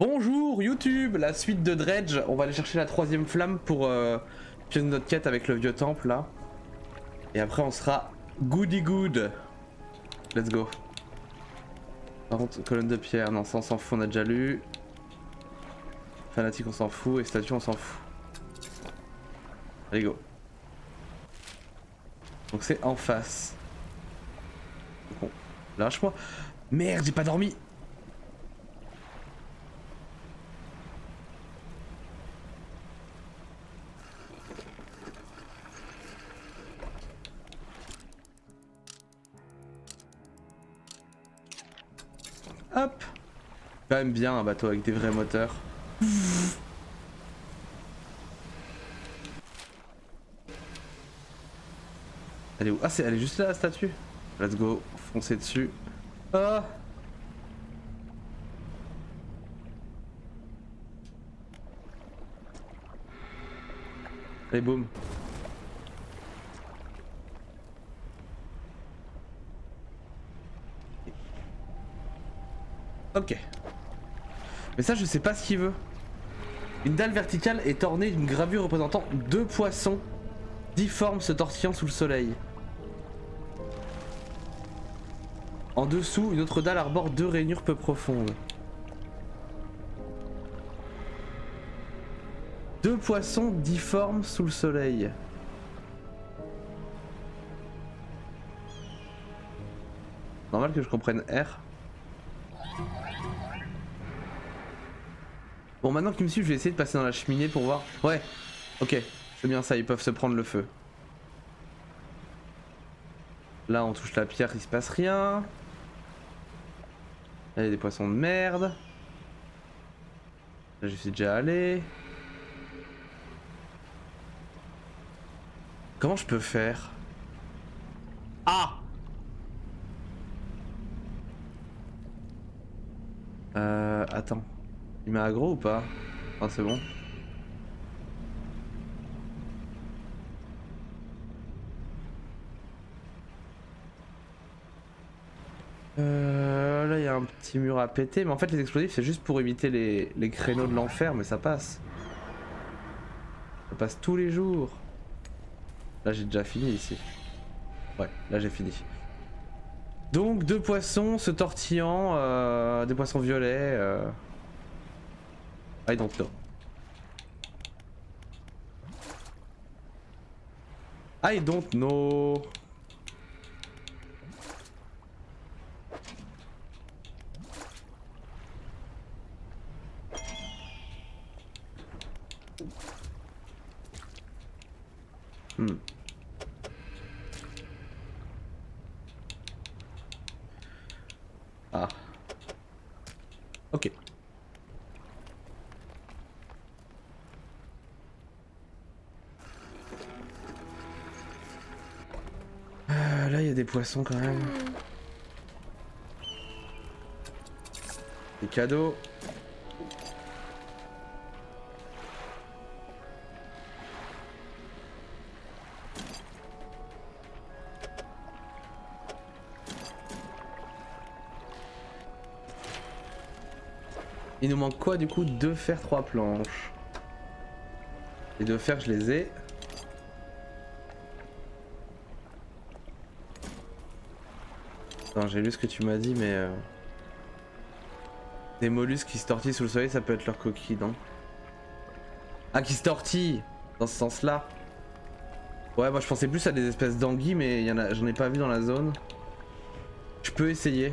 Bonjour YouTube, la suite de Dredge. On va aller chercher la troisième flamme pour euh, finir notre quête avec le vieux temple là. Et après on sera goody good. Let's go. Par contre, colonne de pierre, non ça on s'en fout, on a déjà lu. Fanatique on s'en fout et statue on s'en fout. Allez go. Donc c'est en face. Bon, lâche-moi. Merde, j'ai pas dormi. Quand même bien un bateau avec des vrais moteurs. Elle est où? Ah c'est elle est juste là la statue? Let's go, foncer dessus. Ah Allez boum Ok. Mais ça, je sais pas ce qu'il veut. Une dalle verticale est ornée d'une gravure représentant deux poissons difformes se tortillant sous le soleil. En dessous, une autre dalle arbore deux rainures peu profondes. Deux poissons difformes sous le soleil. Normal que je comprenne R. Bon maintenant qu'il me suit je vais essayer de passer dans la cheminée pour voir. Ouais, ok, c'est bien ça, ils peuvent se prendre le feu. Là on touche la pierre, il se passe rien. Là il y a des poissons de merde. Là je suis déjà allé. Comment je peux faire? Ah Euh... Attends. Il m'a aggro ou pas Ah c'est bon. Euh, là il y a un petit mur à péter mais en fait les explosifs c'est juste pour éviter les, créneaux de l'enfer mais ça passe. Ça passe tous les jours. Là j'ai déjà fini ici. Ouais là j'ai fini. Donc deux poissons se tortillant, euh, des poissons violets. Euh... I don't know. I don't know. Hmm. Ah. Ok. Des poissons quand même. Des cadeaux. Il nous manque quoi du coup? Deux fers, trois planches. Les deux fers, je les ai. J'ai lu ce que tu m'as dit, mais... Euh... Des mollusques qui se tortillent sous le soleil, ça peut être leur coquille, non? Ah, qui se tortillent Dans ce sens-là? Ouais, moi je pensais plus à des espèces d'anguilles, mais j'en ai pas vu dans la zone. Je peux essayer.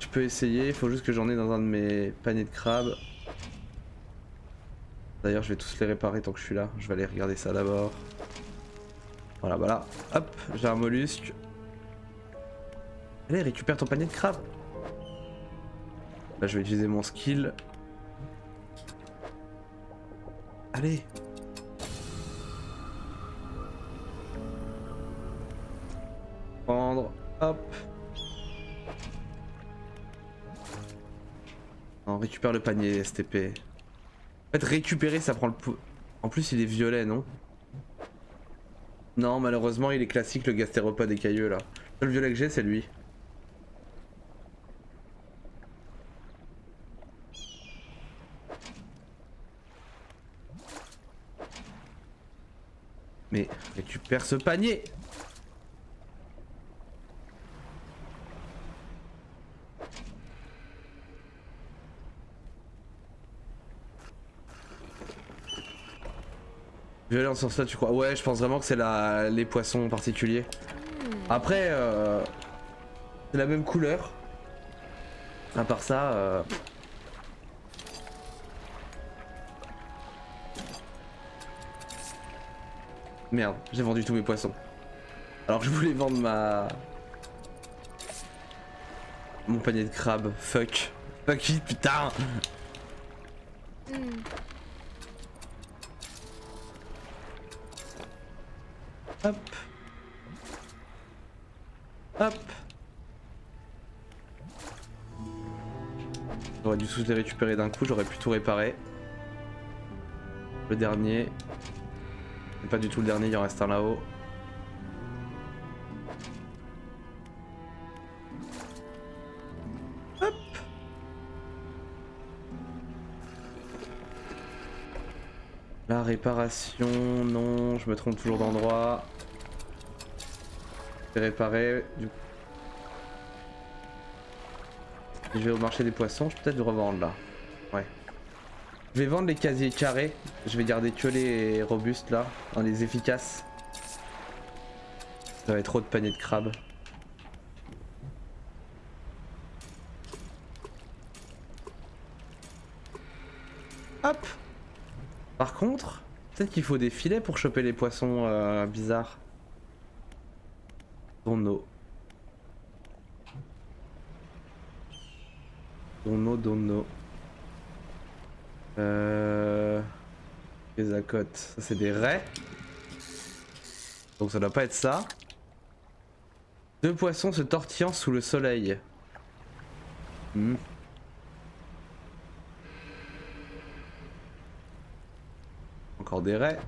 Je peux essayer, il faut juste que j'en ai dans un de mes paniers de crabes. D'ailleurs, je vais tous les réparer tant que je suis là. Je vais aller regarder ça d'abord. Voilà, voilà. Hop, j'ai un mollusque. Allez, récupère ton panier de crabe. Là, je vais utiliser mon skill. Allez. Prendre. Hop. On récupère le panier STP. En fait, récupérer, ça prend le... En plus, il est violet, non? Non, malheureusement, il est classique le gastéropode écailleux là. Le violet que j'ai, c'est lui. Mais, mais tu perds ce panier Violet en sens là tu crois? Ouais je pense vraiment que c'est la... les poissons particuliers. Après euh... c'est la même couleur. À part ça... Euh... Merde, j'ai vendu tous mes poissons. Alors je voulais vendre ma... Mon panier de crabes. Fuck. Fuck it, putain Hop. Hop. J'aurais dû tous les récupérer d'un coup, j'aurais pu tout réparer. Le dernier. Pas du tout le dernier, il en reste un là-haut. Réparation, non, je me trompe toujours d'endroit. Réparé. Je vais au marché des poissons, je peux peut-être revendre là. Ouais. Je vais vendre les casiers carrés. Je vais garder que les robustes là, dans les efficaces. Ça va être trop de paniers de crabes. Hop Par contre, peut-être qu'il faut des filets pour choper les poissons euh, bizarres. Donno. Donno, donno. Euh... Les acotes, ça c'est des raies. Donc ça doit pas être ça. Deux poissons se tortillant sous le soleil. Hmm. Encore des raies.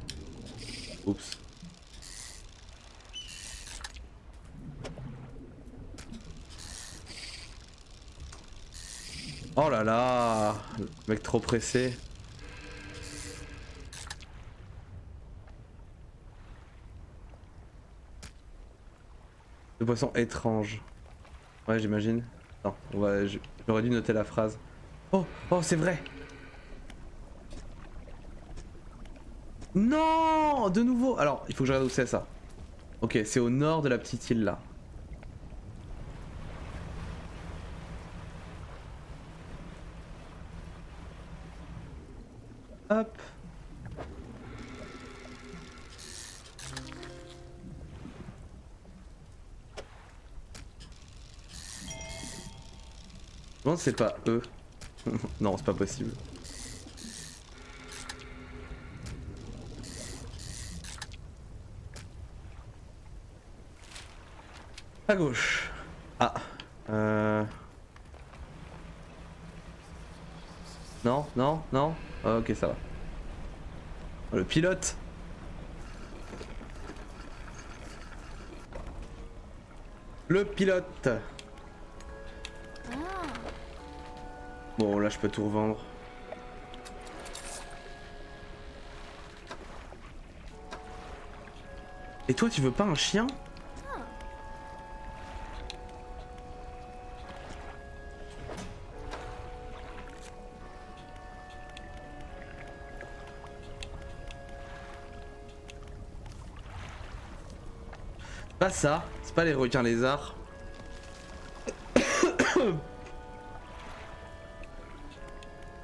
Oups. Oh là là mec trop pressé. De poisson étrange. Ouais j'imagine. Non. J'aurais dû noter la phrase. Oh Oh c'est vrai Non De nouveau Alors, il faut que je regarde où c'est ça. Ok, c'est au nord de la petite île là. Hop. Je pense c'est pas eux. non, c'est pas possible. À gauche. Ah. Euh... Non, non, non. ok, ça va. le pilote. Le pilote. Bon, là, je peux tout revendre. Et toi, tu veux pas un chien? Ça, c'est pas les requins lézards.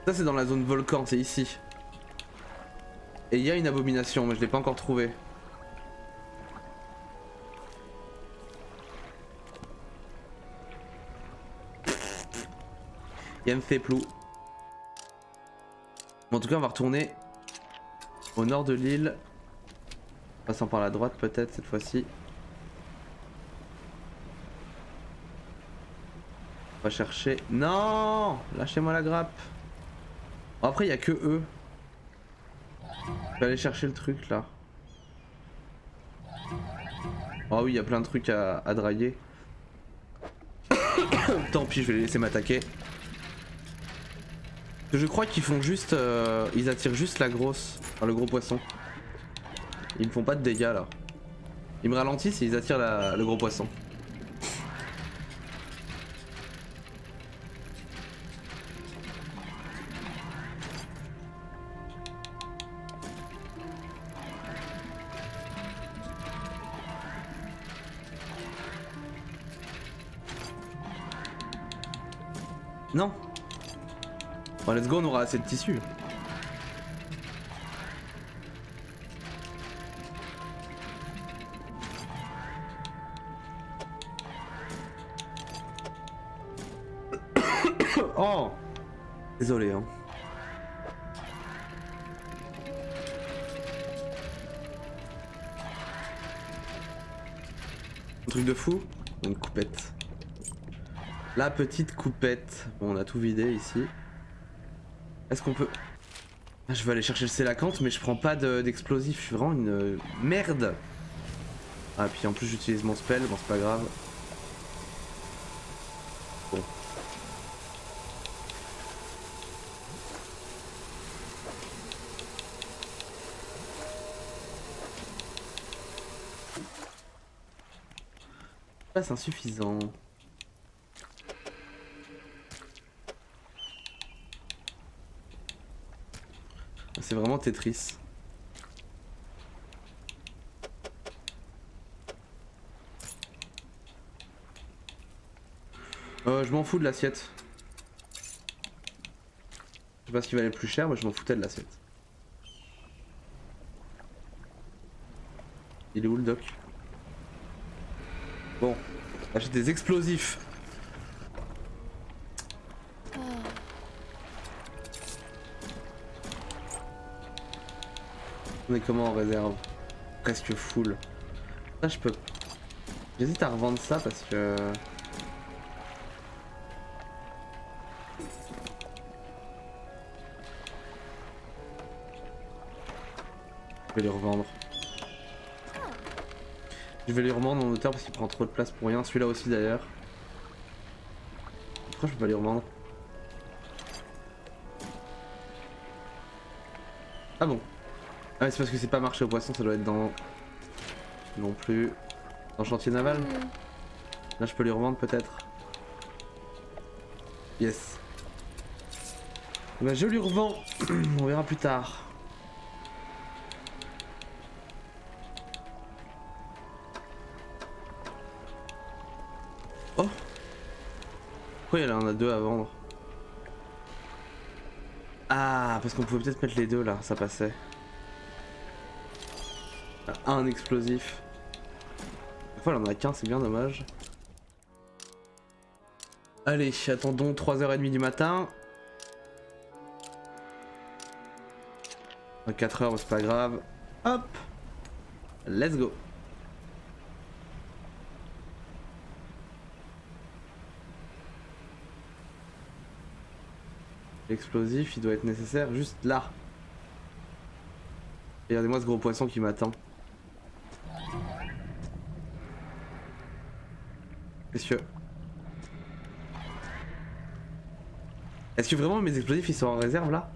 Ça c'est dans la zone volcan, c'est ici. Et il y a une abomination, mais je l'ai pas encore trouvée. Il me fait plou. Bon, en tout cas, on va retourner au nord de l'île. Passant par la droite peut-être cette fois-ci. Va chercher... Non Lâchez-moi la grappe. après, il n'y a que eux. Je vais aller chercher le truc, là. Oh oui, il y a plein de trucs à, draguer. Tant pis, je vais les laisser m'attaquer. Je crois qu'ils font juste... Euh, ils attirent juste la grosse... Enfin, le gros poisson. Ils me font pas de dégâts là. Ils me ralentissent et ils attirent le gros poisson. Bon let's go on aura assez de tissu. oh Désolé hein. Un truc de fou Une coupette. La petite coupette. Bon on a tout vidé ici. Est-ce qu'on peut... Ah, Je vais aller chercher le sélacanthe mais je prends pas de- d'explosif, je suis vraiment une euh, merde Ah puis en plus j'utilise mon spell, bon c'est pas grave. Bon. C'est insuffisant. C'est vraiment Tetris. Euh, je m'en fous de l'assiette. Je sais pas ce qui valait plus cher, mais je m'en foutais de l'assiette. Il est où le doc? Bon, achète des explosifs. Comment en réserve Presque full. Ça je peux. J'hésite à revendre ça parce que. Je vais les revendre. Je vais les revendre en hauteur parce qu'il prend trop de place pour rien. Celui-là aussi d'ailleurs. Pourquoi je peux pas les revendre Ah bon Ah c'est parce que c'est pas marché au poisson, ça doit être dans... Non plus... Dans le chantier naval Là je peux les revendre peut-être. Yes. Bah je lui revends. On verra plus tard. Oh Pourquoi il y en a deux à vendre Ah parce qu'on pouvait peut-être mettre les deux là, ça passait. Un explosif. Fois il en a qu'un, c'est bien dommage. Allez, attendons 3h30 du matin. 4h, mais c'est pas grave. Hop Let's go L'explosif, il doit être nécessaire juste là. Regardez-moi ce gros poisson qui m'attend. Messieurs. Est-ce que vraiment mes explosifs ils sont en réserve là?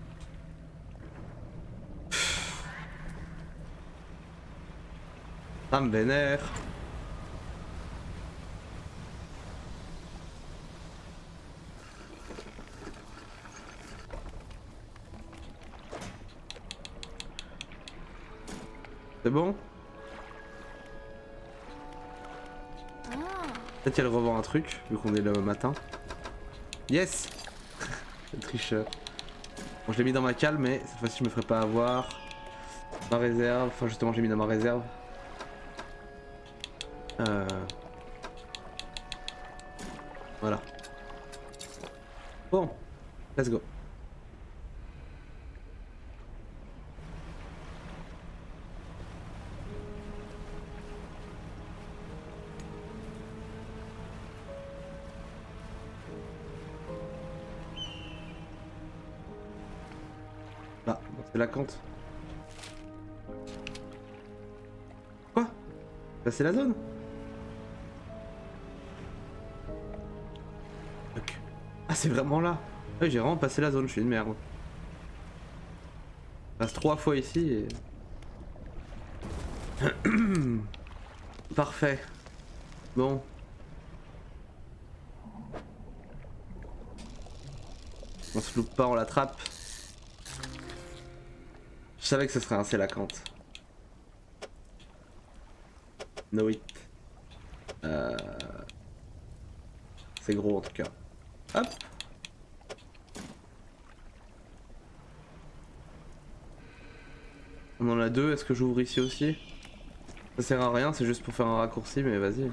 Ça me vénère. C'est bon? Peut-être qu'elle revend un truc, vu qu'on est le matin. Yes Le tricheur. Bon, je l'ai mis dans ma cale, mais cette fois-ci, je me ferai pas avoir. Ma réserve, enfin, justement, j'ai mis dans ma réserve. Euh... Voilà. Bon, let's go. C'est la cante. Quoi? Bah c'est la zone? Ah c'est vraiment là Ah j'ai vraiment passé la zone, je suis une merde. Je passe trois fois ici et... Parfait. Bon. On se loupe pas, on l'attrape. Je savais que ce serait un Célacanthe. No it. Euh... C'est gros en tout cas. Hop On en a deux, est-ce que j'ouvre ici aussi? Ça sert à rien, c'est juste pour faire un raccourci, mais vas-y.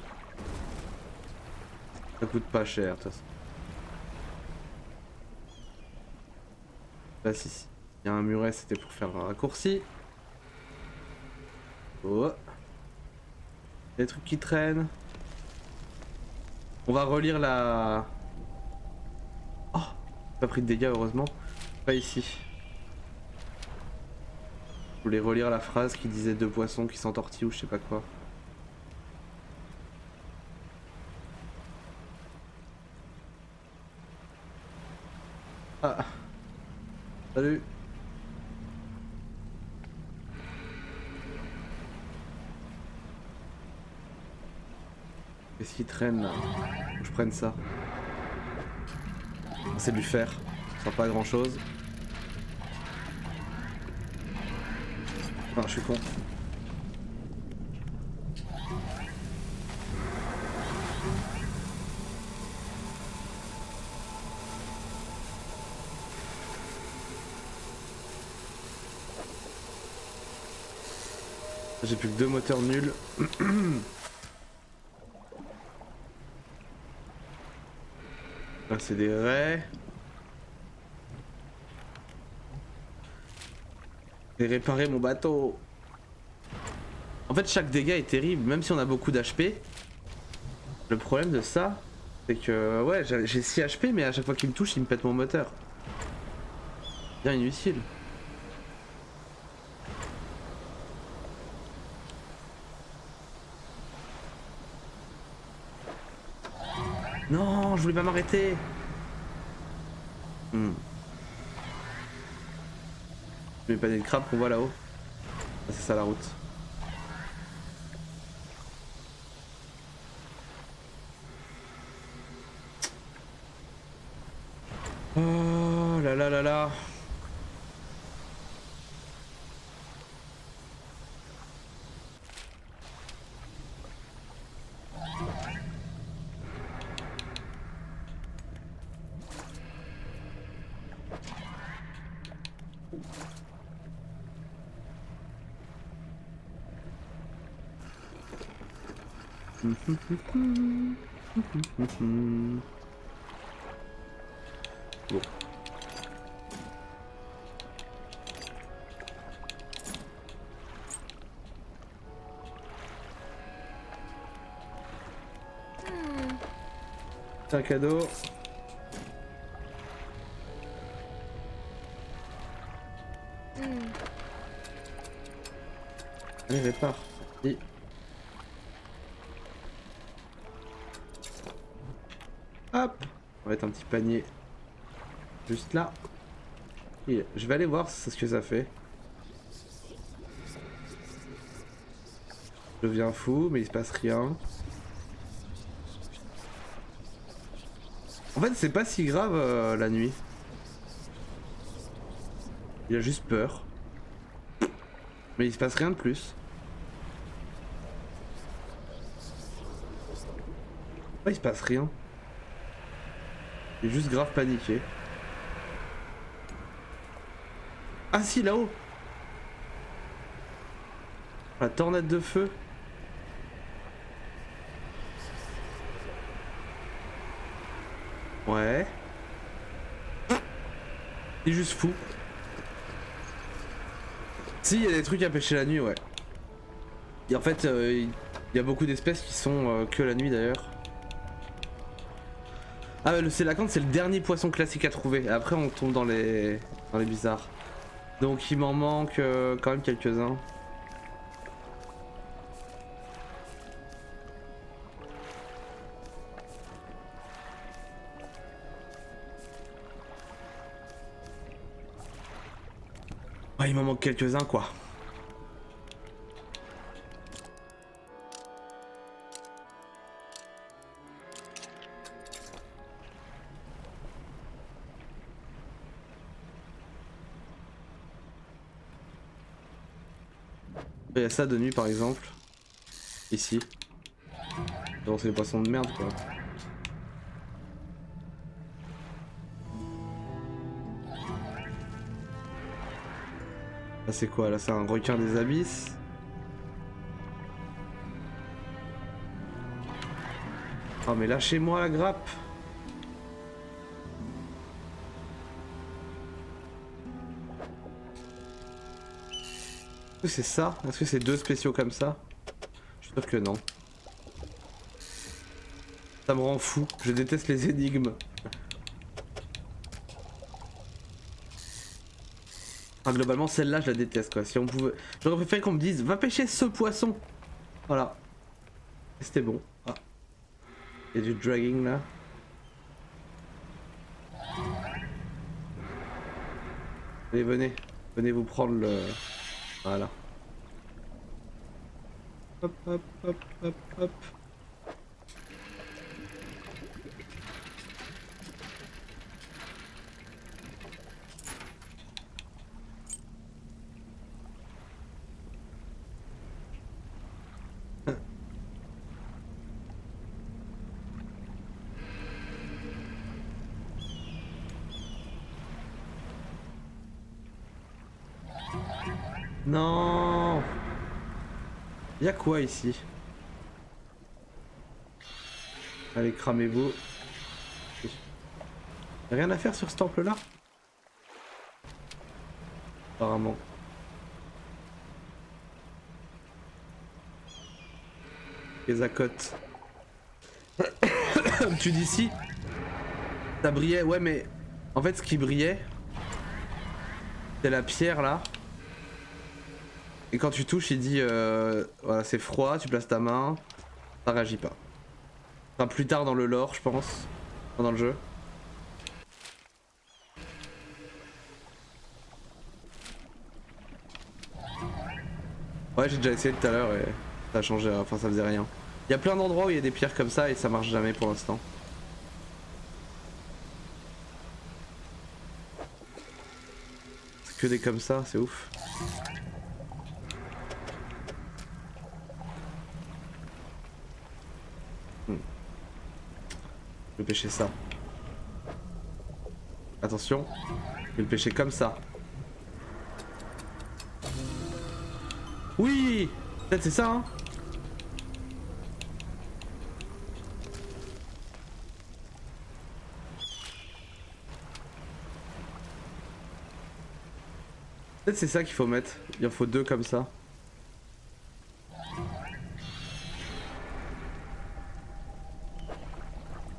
Ça coûte pas cher, de toute façon. Si, si. Il y a un muret, c'était pour faire un raccourci. Oh. Des trucs qui traînent. On va relire la... Oh Pas pris de dégâts, heureusement. Pas ici. Je voulais relire la phrase qui disait deux poissons qui s'entortillent ou je sais pas quoi. Ah Salut Qu'est-ce qui traîne là je prenne ça. C'est du fer. Ça pas grand chose. Ah, je suis con. J'ai plus que deux moteurs nuls. C'est des raies. J'ai réparé mon bateau. En fait chaque dégât est terrible, même si on a beaucoup d'HP. Le problème de ça, c'est que ouais j'ai 6 HP mais à chaque fois qu'il me touche il me pète mon moteur. Bien inutile. Non, je voulais pas m'arrêter. Hmm. Je vais pas de crabe qu'on voit là-haut? Ah, c'est ça la route. Oh là là là là. Bon. C'est un cadeau. Allez, répare. Et... un petit panier juste là. Je vais aller voir ce que ça fait. Je deviens fou, mais il se passe rien. En fait, c'est pas si grave euh, la nuit. Il a juste peur. Mais il se passe rien de plus. Il se passe rien. Est juste grave paniqué. Ah si, là-haut La tornade de feu Ouais. Il est juste fou. Si, il y a des trucs à pêcher la nuit, ouais. Et en fait, euh, il y a beaucoup d'espèces qui sont euh, que la nuit d'ailleurs. Ah le célacanthe c'est le dernier poisson classique à trouver. Après on tombe dans les dans les bizarres. Donc il m'en manque euh, quand même quelques-uns. Ouais, il m'en manque quelques-uns quoi. Il y a ça de nuit par exemple. Ici. Genre c'est les poissons de merde quoi. Là c'est quoi Là c'est un requin des abysses? Oh mais lâchez-moi la grappe que c'est ça? Est-ce que c'est deux spéciaux comme ça? Je suis sûr que non. Ça me rend fou, je déteste les énigmes. Enfin, globalement, celle-là, je la déteste quoi. Si on pouvait. J'aurais préféré qu'on me dise va pêcher ce poisson. Voilà. C'était bon. Ah. Il y a du dragging là. Allez, venez. Venez vous prendre le. Voilà. Hop, hop, hop, hop, hop. Non Y'a ici? Allez, cramez-vous. Rien à faire sur ce temple là Apparemment. Les accotes. tu dis si? Ça brillait, ouais mais... En fait ce qui brillait... C'est la pierre là. Et quand tu touches, il dit euh, voilà, c'est froid, tu places ta main, ça réagit pas. Enfin, plus tard dans le lore, je pense, dans le jeu. Ouais, j'ai déjà essayé tout à l'heure et ça a changé, enfin ça faisait rien. Il y a plein d'endroits où il y a des pierres comme ça et ça marche jamais pour l'instant. Que des comme ça, c'est ouf. Je vais pêcher ça. Attention. Je vais le pêcher comme ça. Oui Peut-être c'est ça, hein Peut-être c'est ça qu'il faut mettre. Il en faut deux comme ça.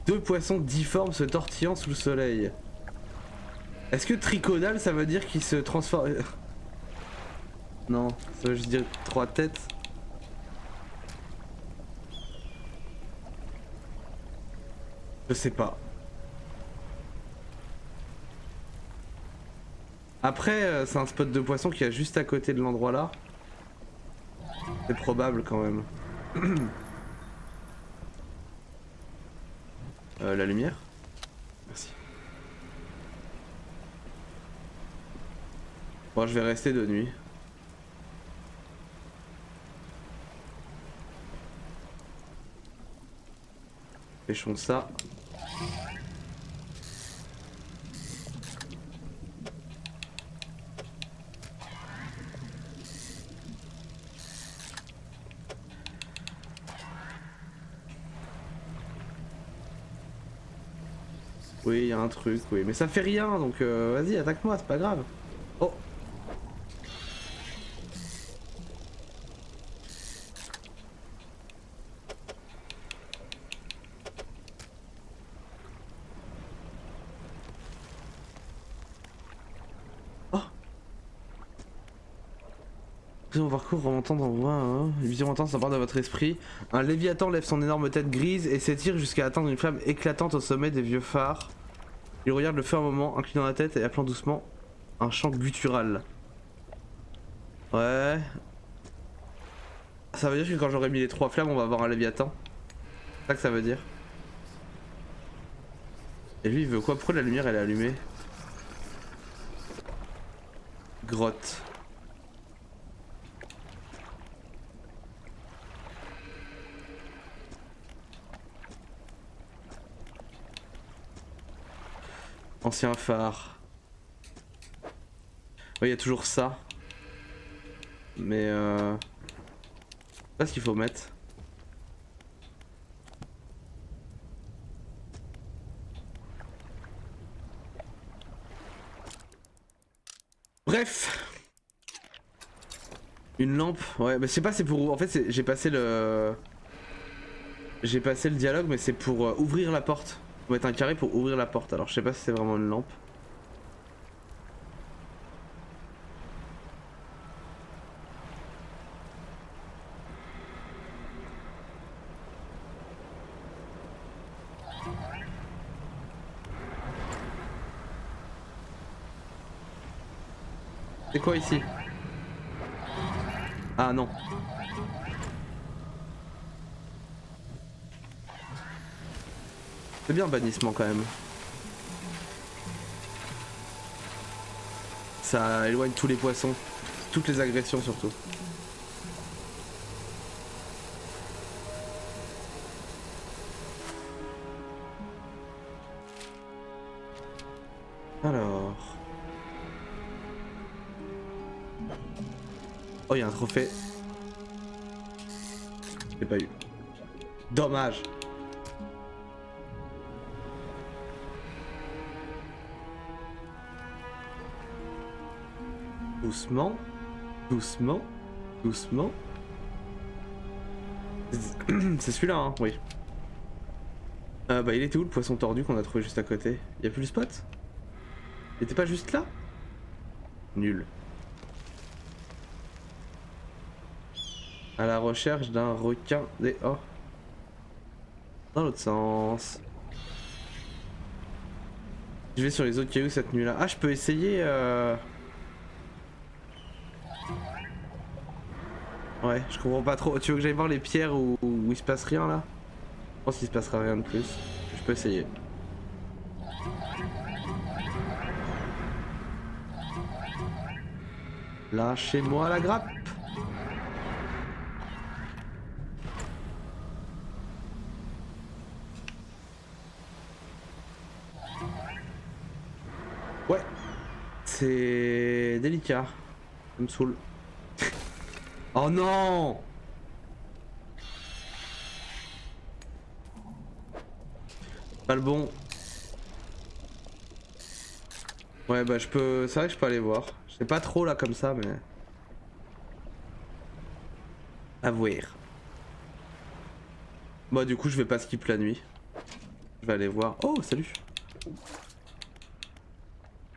Deux poissons difformes se tortillant sous le soleil. Est-ce que triconal ça veut dire qu'il se transforme? Non, ça veut juste dire trois têtes. Je sais pas. Après, euh, c'est un spot de poisson qui est juste à côté de l'endroit là. C'est probable quand même. Euh, la lumière Merci. Bon, je vais rester de nuit. Pêchons ça. Il y a un truc, oui. Mais ça fait rien, donc euh, vas-y, attaque-moi, c'est pas grave. Oh Oh Vision parcours remontant dans voie, hein. vision intense ça part de votre esprit. Un léviathan lève son énorme tête grise et s'étire jusqu'à atteindre une flamme éclatante au sommet des vieux phares. Il regarde le feu un moment, inclinant la tête et appelant doucement un chant guttural. Ouais. Ça veut dire que quand j'aurai mis les trois flammes, on va avoir un léviathan. C'est ça que ça veut dire. Et lui, il veut quoi? Pourquoi la lumière elle est allumée? Grotte. Ancien phare. Oui, il y a toujours ça. Mais euh... Pas ce qu'il faut mettre. Bref. Une lampe, ouais, bah je sais pas, c'est pour. En fait, j'ai passé le. J'ai passé le dialogue, mais c'est pour euh, ouvrir la porte. Faut mettre un carré pour ouvrir la porte. Alors, je sais pas si c'est vraiment une lampe. C'est quoi ici? Ah non. C'est bien bannissement quand même. Ça éloigne tous les poissons. Toutes les agressions surtout. Oh, il y a un trophée. J'ai pas eu. Dommage. Doucement. Doucement. Doucement. C'est celui-là, hein, oui. Euh, bah il était où le poisson tordu qu'on a trouvé juste à côté? Il a plus le spot? Il était pas juste là? Nul. À la recherche d'un requin des... Oh. Dans l'autre sens. Je vais sur les autres cailloux cette nuit-là. Ah, je peux essayer... Euh... Ouais, je comprends pas trop. Tu veux que j'aille voir les pierres où, il se passe rien là? Je pense qu'il se passera rien de plus. Je peux essayer. Lâchez-moi la grappe Ouais. C'est délicat. Ça me saoule. Oh non Pas le bon. Ouais bah je peux... C'est vrai que je peux aller voir. Je sais pas trop là comme ça mais... À voir. Bah du coup je vais pas skip la nuit. Je vais aller voir. Oh salut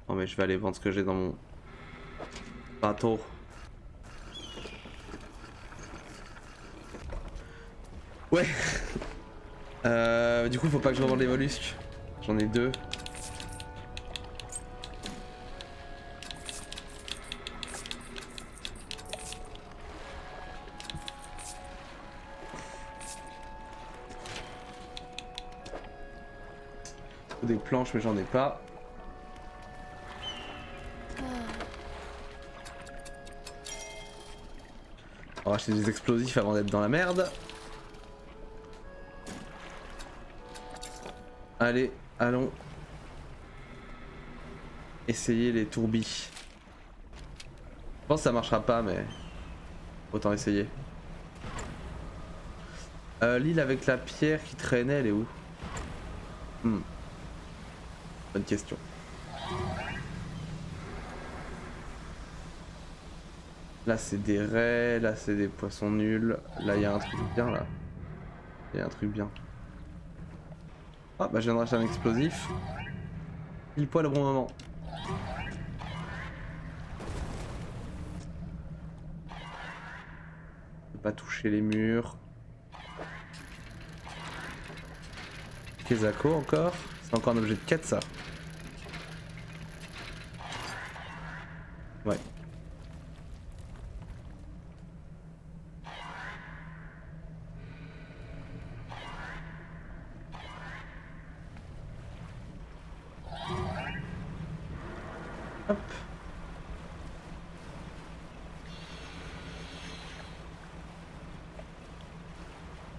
Oh mais je vais aller vendre ce que j'ai dans mon bateau. Ouais. euh, du coup faut pas que je revende les mollusques. J'en ai deux. Des planches mais j'en ai pas. On va acheter des explosifs avant d'être dans la merde. Allez, allons. Essayer les tourbis. Je pense que ça marchera pas, mais autant essayer. Euh, L'île avec la pierre qui traînait, elle est où? Hmm. Bonne question. Là c'est des raies, là c'est des poissons nuls. Là il y a un truc bien là. Il y a un truc bien. Ah bah je viens de racheter un explosif. Il poil au bon moment. pas toucher les murs. Kezako encore. C'est encore un objet de quête ça. Ouais.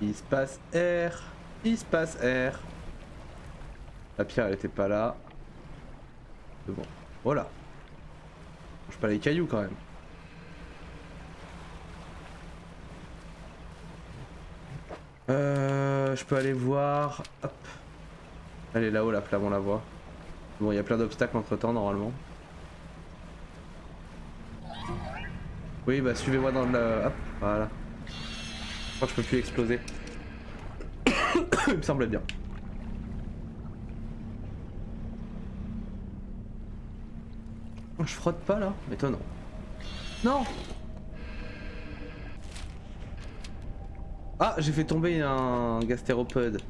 Il se passe R. Il se passe R. La pierre elle était pas là. C'est bon. Voilà. Je pas les cailloux quand même. Euh, je peux aller voir. Hop. Elle est là-haut la flamme, on la voit. Bon, il y a plein d'obstacles entre temps normalement. Oui, bah suivez-moi dans le. Hop, voilà. Je crois que je peux plus exploser. il me semble bien. Oh, je frotte pas là Étonnant. Non Ah, j'ai fait tomber un gastéropode.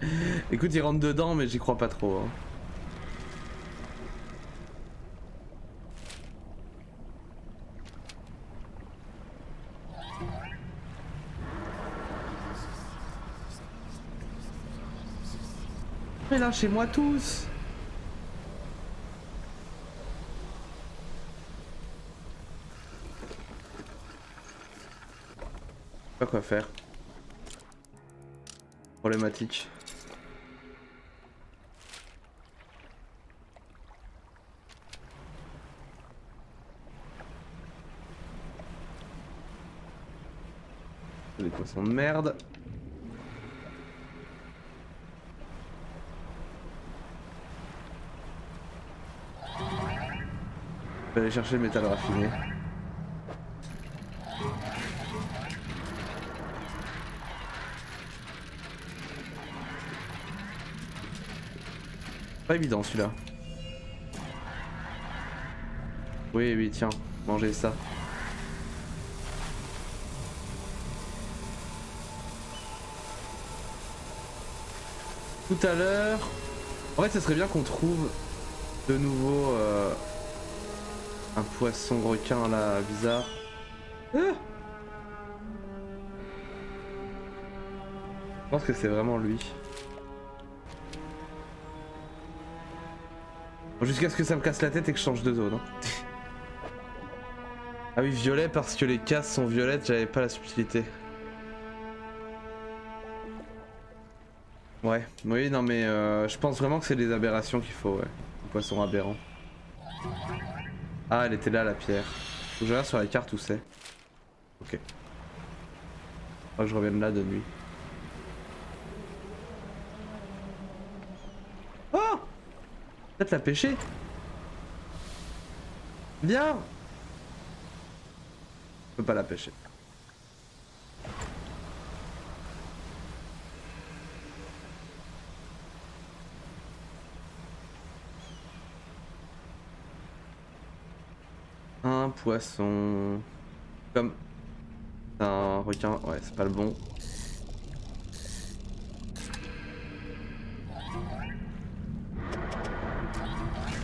Écoute, il rentre dedans, mais j'y crois pas trop. Hein. Mais lâchez-moi tous Pas quoi faire. Problématique. Des poissons de merde. Je vais aller chercher le métal raffiné. Pas évident celui-là. Oui, oui, tiens, mangez ça. Tout à l'heure... En fait, ce serait bien qu'on trouve de nouveau euh, un poisson requin là, bizarre. Ah Je pense que c'est vraiment lui. Jusqu'à ce que ça me casse la tête et que je change de zone. Hein. ah oui, violet parce que les cases sont violettes, j'avais pas la subtilité. Ouais, oui, non mais euh, je pense vraiment que c'est des aberrations qu'il faut, ouais. Les poissons aberrants. Ah, elle était là la pierre. Faut que je regarde sur la carte où c'est. Ok. Faut que je revienne là de nuit. Oh Peut-être la pêcher Viens Je peux pas la pêcher. Un poisson. Comme. Un requin. Ouais, c'est pas le bon.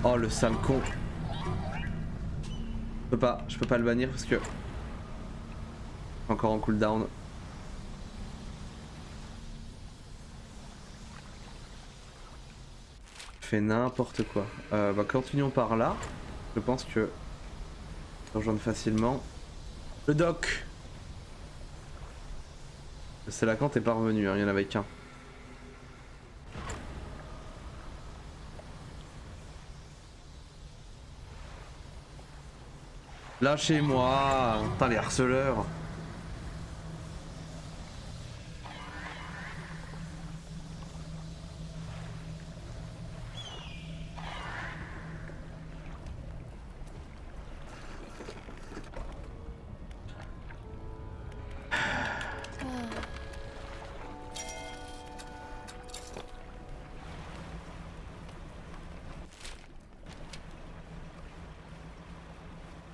Oh le sale con. Je peux pas, je peux pas le bannir parce que. Encore en cooldown. Fait n'importe quoi. Euh, bah continuons par là. Je pense que rejoindre facilement. Le doc C'est la quand t'es pas revenu, hein, il y en avait qu'un. Lâchez-moi Putain les harceleurs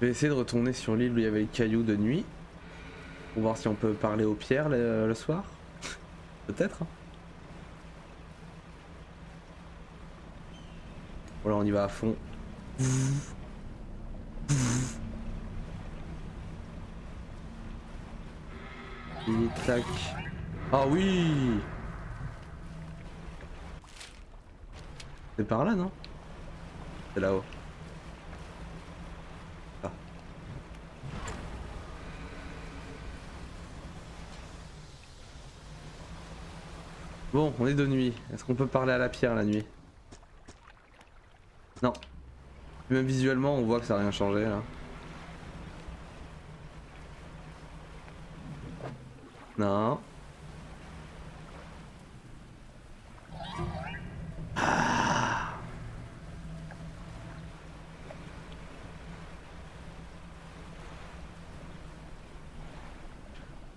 vais essayer de retourner sur l'île où il y avait les cailloux de nuit. Pour voir si on peut parler aux pierres le, soir. Peut-être. Hein. Voilà, on y va à fond. Et tac. Ah oui C'est par là, non? C'est là-haut. Bon, on est de nuit. Est-ce qu'on peut parler à la pierre la nuit? Non. Même visuellement, on voit que ça n'a rien changé là. Non.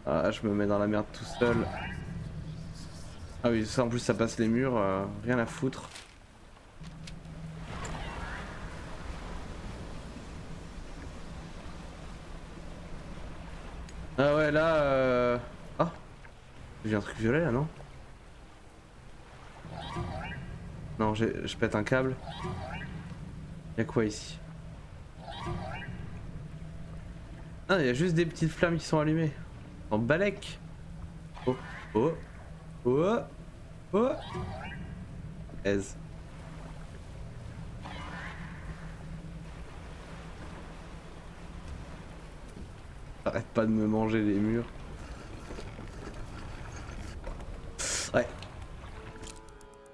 Ah, je me mets dans la merde tout seul. Ah oui, ça en plus ça passe les murs, euh, rien à foutre. Ah ouais là euh... Ah J'ai un truc violet là non? Non je pète un câble. Y'a quoi ici? Ah il y a juste des petites flammes qui sont allumées. En balèque Oh Oh Oh Oh Aise. Arrête pas de me manger les murs. Ouais.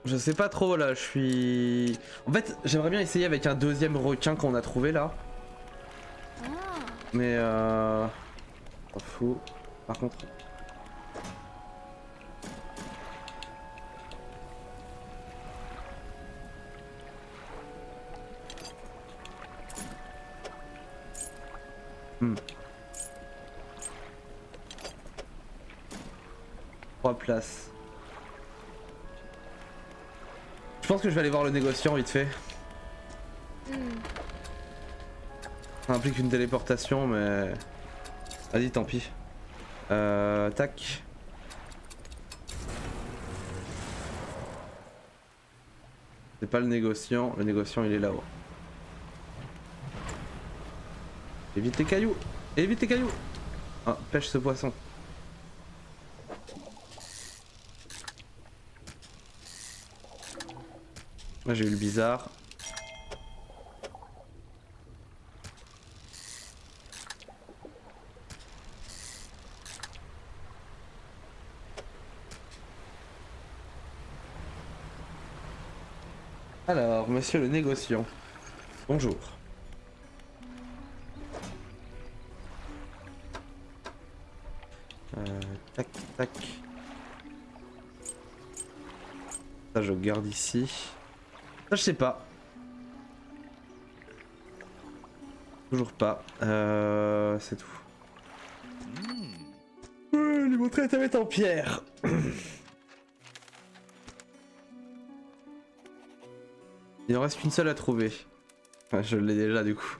Je sais pas trop là, je suis... En fait, j'aimerais bien essayer avec un deuxième requin qu'on a trouvé là. Ah. Mais euh... Fou. Par contre... Je pense que je vais aller voir le négociant vite fait. Hmm. Ça implique une téléportation mais... Vas-y tant pis. Euh, tac. C'est pas le négociant, le négociant il est là-haut. Évite les cailloux Évite les cailloux Ah, pêche ce poisson. J'ai eu le bizarre. Alors, monsieur le négociant. Bonjour. Euh, tac, tac. Ça, je garde ici. Ça, je sais pas. Toujours pas. Euh, c'est tout. Mmh. lui montrer en pierre. Il en reste qu'une seule à trouver. je l'ai déjà du coup.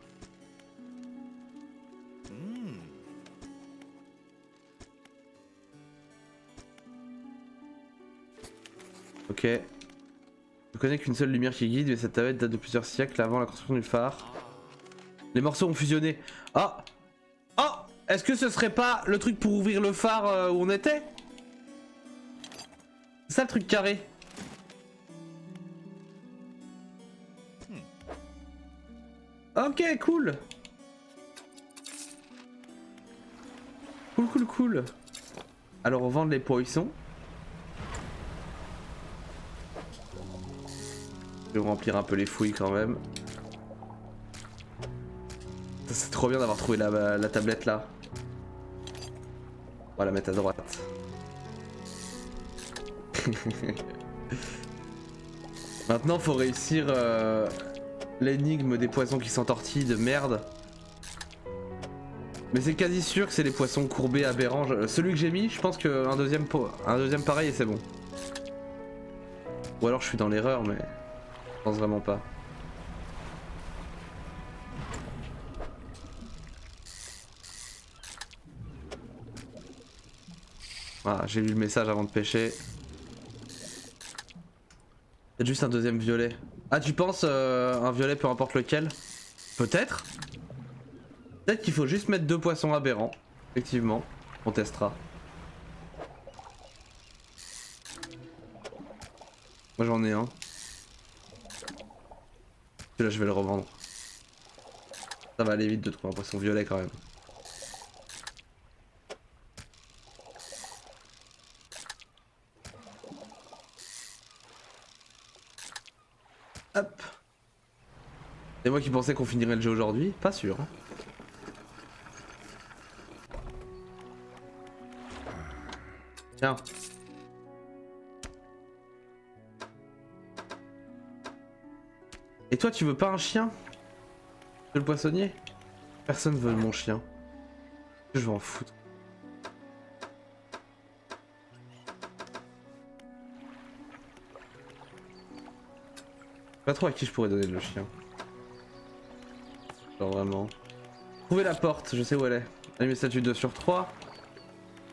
Ok. Je connais qu'une seule lumière qui guide, mais cette tablette date de plusieurs siècles avant la construction du phare. Les morceaux ont fusionné. Ah Oh Est-ce que ce serait pas le truc pour ouvrir le phare euh, où on était? C'est ça le truc carré Ok, cool. Cool, cool, cool. Alors, on vend les poissons. Je vais remplir un peu les fouilles quand même. C'est trop bien d'avoir trouvé la, tablette là. On va la mettre à droite. Maintenant, faut réussir euh, l'énigme des poissons qui s'entortillent de merde. Mais c'est quasi sûr que c'est les poissons courbés aberrants. Celui que j'ai mis, je pense qu'un deuxième, un deuxième pareil et c'est bon. Ou alors je suis dans l'erreur, mais pense vraiment pas. Voilà, j'ai lu le message avant de pêcher. C'est juste un deuxième violet. Ah tu penses euh, un violet peu importe lequel? Peut-être Peut-être qu'il faut juste mettre deux poissons aberrants. Effectivement, on testera. Moi j'en ai un. Là, je vais le revendre. Ça va aller vite de trouver un poisson violet quand même. Hop. C'est moi qui pensais qu'on finirait le jeu aujourd'hui Pas sûr. Hein. Tiens. Et toi, tu veux pas un chien De le poissonnier? Personne veut mon chien. Je vais en foutre. Pas trop à qui je pourrais donner le chien. Genre vraiment. Trouver la porte, je sais où elle est. Allumer statut 2 sur 3.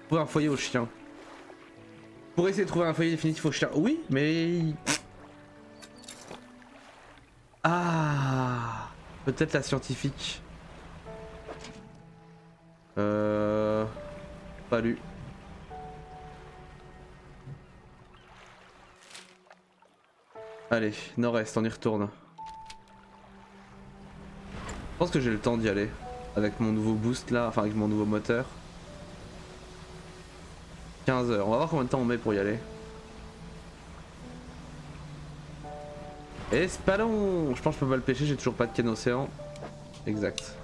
Trouver un foyer au chien. Pour essayer de trouver un foyer définitif au chien. Oui, mais... Peut-être la scientifique. Euh... Pas lu. Allez, nord-est, on y retourne. Je pense que j'ai le temps d'y aller. Avec mon nouveau boost là, enfin avec mon nouveau moteur. 15 heures, on va voir combien de temps on met pour y aller. Espadon Je pense que je peux pas le pêcher, j'ai toujours pas de canne océan. Exact.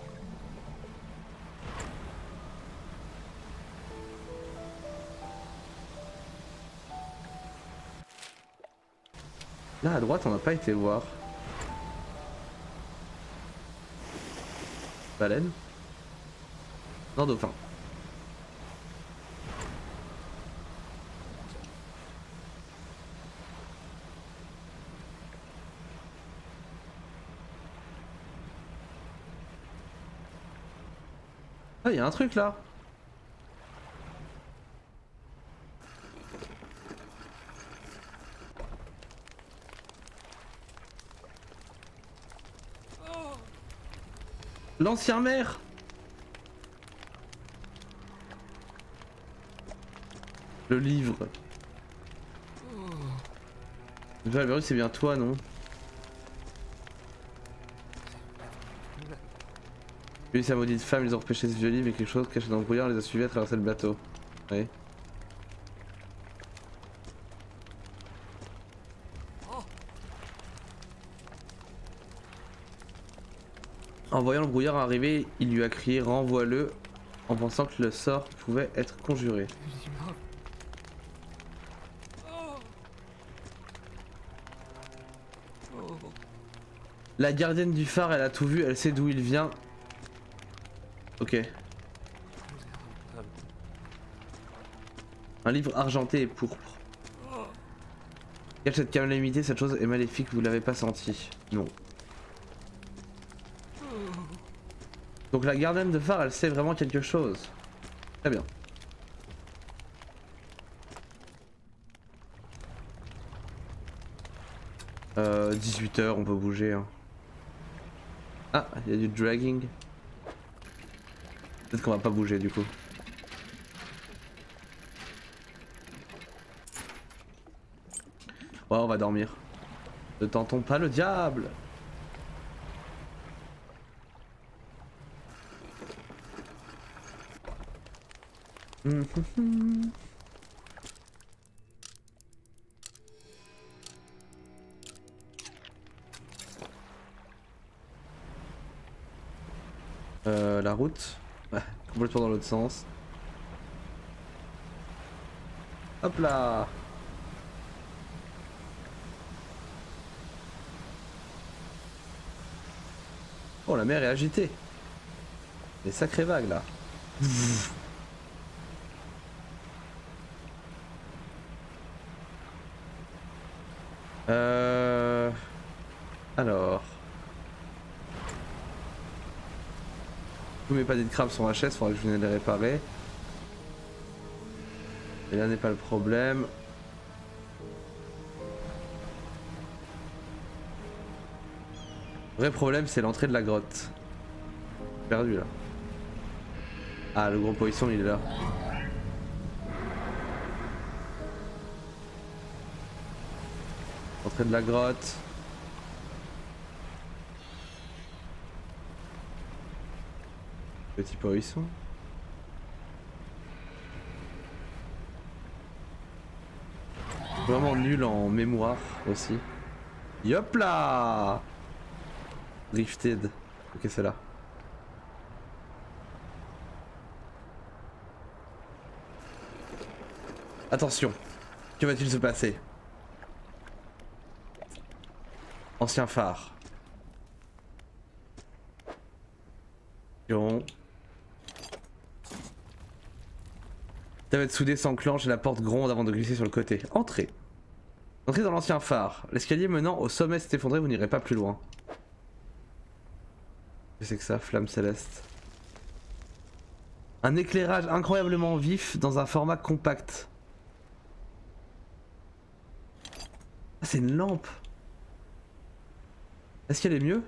Là à droite on n'a pas été voir. Baleine Non dauphin. Ah, y a un truc là. L'ancien maire Le livre. Valérie, c'est bien toi, non? Lui sa maudite femme, ils ont repêché ce vieux livre et quelque chose caché dans le brouillard les a suivis à traverser le bateau. En voyant le brouillard arriver, il lui a crié renvoie-le en pensant que le sort pouvait être conjuré. La gardienne du phare, elle a tout vu, elle sait d'où il vient. Ok. Un livre argenté et pourpre. Quelle cette calamité, cette chose est maléfique, vous l'avez pas senti Non. Donc la gardienne de phare, elle sait vraiment quelque chose. Très bien. Euh, 18h, on peut bouger. hein. Ah, il y a du dragging. Peut-être qu'on va pas bouger du coup. Ouais, on va dormir. Ne tentons pas le diable. Euh, la route complètement dans l'autre sens. Hop là. Oh la mer est agitée. Des sacrées vagues là. Euh... Alors... Mes paniers de crabes sont HS, faudra que je vienne les réparer. Et là n'est pas le problème. Vrai problème c'est l'entrée de la grotte. Perdu là. Ah le gros poisson il est là. Entrée de la grotte. Petit poisson. Vraiment nul en mémoire aussi. Yop là Drifted. Ok, c'est là. Attention, que va-t-il se passer? Ancien phare. Soudé s'enclenche et la porte gronde avant de glisser sur le côté. Entrez. Entrez dans l'ancien phare. L'escalier menant au sommet s'est effondré, vous n'irez pas plus loin. Qu'est-ce que c'est que ça, flamme céleste? Un éclairage incroyablement vif dans un format compact. Ah, c'est une lampe. Est-ce qu'elle est mieux?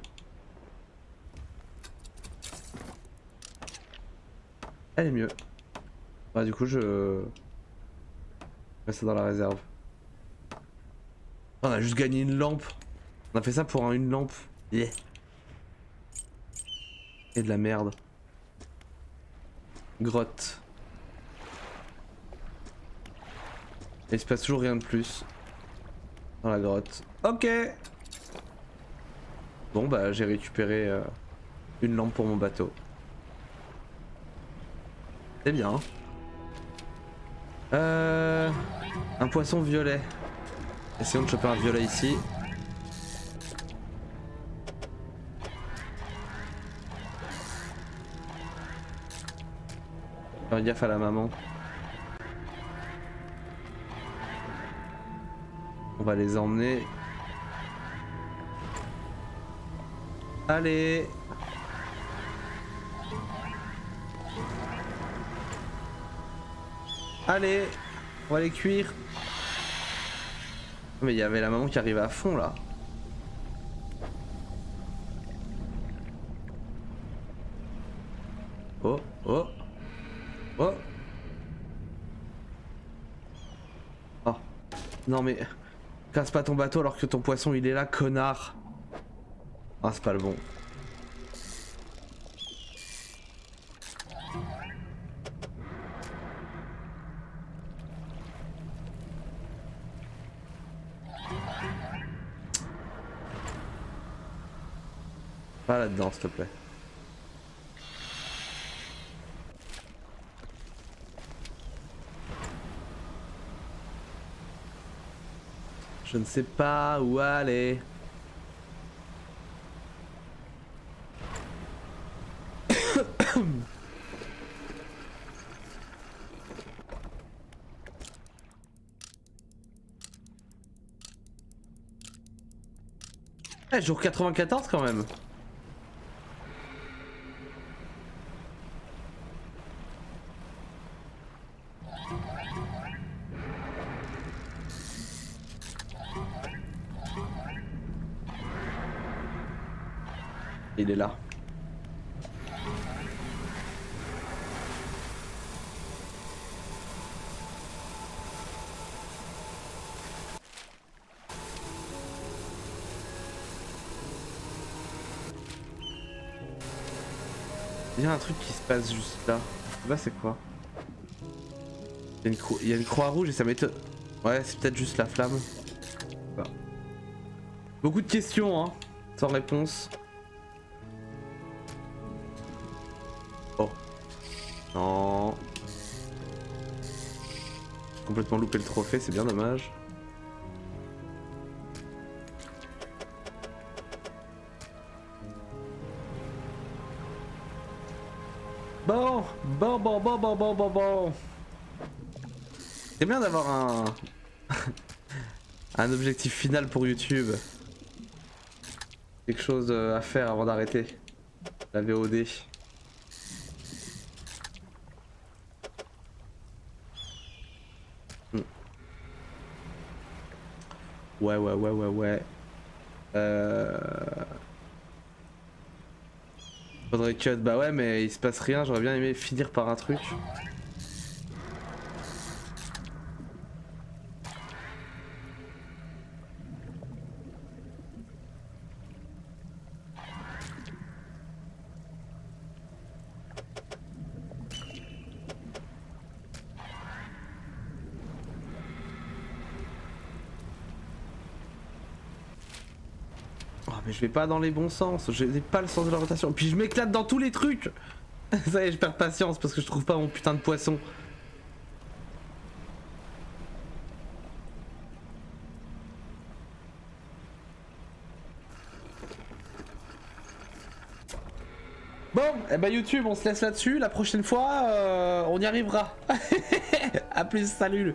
Elle est mieux. Bah du coup je... ça dans la réserve. On a juste gagné une lampe. On a fait ça pour une lampe. Yeah. Et de la merde. Grotte. Et il se passe toujours rien de plus. Dans la grotte. Ok Bon bah j'ai récupéré euh, une lampe pour mon bateau. C'est bien. Euh, un poisson violet. Essayons de choper un violet ici. Faire gaffe à la maman. On va les emmener. Allez Allez, on va les cuire. Mais il y avait la maman qui arrivait à fond là. Oh, oh, oh. Oh. Non mais, casse pas ton bateau alors que ton poisson il est là, connard. Ah, c'est pas le bon. Là-dedans, s'il te plaît. Je ne sais pas où aller. Eh, jour 94 quand même. Là. Il y a un truc qui se passe juste là. Là c'est quoi? Il y a une, croix rouge et ça m'étonne. Ouais c'est peut-être juste la flamme. Beaucoup de questions hein, sans réponse. Complètement loupé le trophée, c'est bien dommage. Bon, bon, bon, bon, bon, bon, bon, bon. C'est bien d'avoir un... un objectif final pour YouTube. Quelque chose euh, à faire avant d'arrêter la VOD. Ouais, ouais, ouais, ouais, ouais. Euh... Faudrait cut, bah ouais mais il se passe rien, j'aurais bien aimé finir par un truc. Je vais pas dans les bons sens, je n'ai pas le sens de la rotation. Puis je m'éclate dans tous les trucs Ça y est, je perds patience parce que je trouve pas mon putain de poisson. Bon, et eh ben YouTube, on se laisse là-dessus. La prochaine fois, euh, on y arrivera. A plus, salut